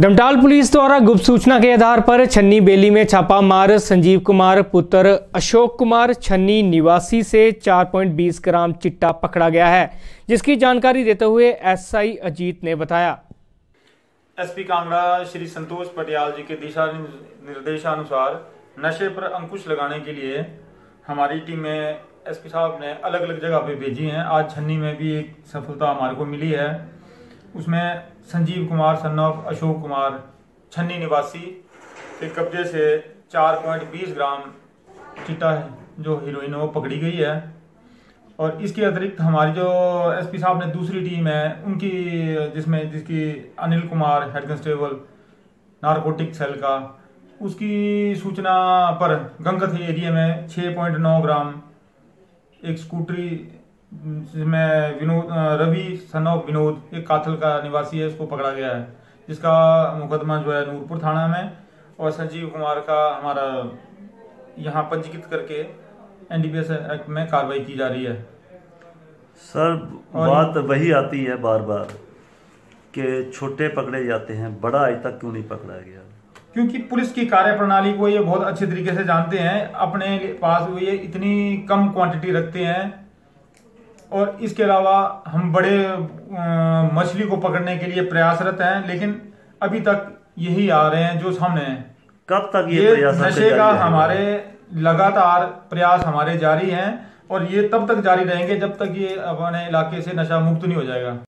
Damtal police द्वारा गुप्त सूचना के आधार पर छन्नी बेली में छापा मार संजीव कुमार, पुत्र अशोक कुमार, छन्नी निवासी से 4.20 ग्राम चिट्टा पकड़ा गया है, जिसकी जानकारी देते हुए एसआई अजीत ने बताया। एसपी कांगड़ा, श्री संतोष पटियाल जी के दिशा निर्देशानुसार नशे पर अंकुश लगाने के लिए हमारी टीम में एसपी साहब ने अलग अलग जगह पे भेजी हैं। आज छन्नी में भी एक सफलता हमारे को मिली है। उसमें संजीव कुमार सन ऑफ़ अशोक कुमार, छन्नी निवासी के कब्जे से 4.20 ग्राम चिट्टा जो हीरोइन है, वो पकड़ी गई है। और इसके अतिरिक्त हमारी जो एसपी साहब ने दूसरी टीम है, उनकी, जिसमें, जिसकी Anil Kumar head constable narcotic cell का, उसकी सूचना पर गंगत एरिया में 6.9 ग्राम एक स्कूटरी जिसमें विनोद रवि सन ऑफ़ विनोद एक काथल का निवासी है उसको पकड़ा गया है। जिसका मुकदमा जो है नूरपुर थाना में और संजीव कुमार का हमारा यहाँ पंजीकृत करके एनडीपीएस एक्ट में कार्रवाई की जा रही है। सर बात वही आती है बार बार कि छोटे पकड़े जाते हैं बड़ा आज तक क्यों नहीं पकड़ा गया? क्योंकि पुलिस की कार्य प्रणाली को ये बहुत अच्छे तरीके से जानते हैं अपने पास वो ये इतनी कम क्वांटिटी रखते हैं और इसके अलावा हम बड़े मछली को पकड़ने के लिए प्रयासरत हैं लेकिन अभी तक यही आ रहे हैं जो सामने हैं। कब तक ये, ये नशे का हमारे लगातार प्रयास हमारे जारी हैं और ये तब तक जारी रहेंगे जब तक ये अपने इलाके से नशा मुक्त नहीं हो जाएगा।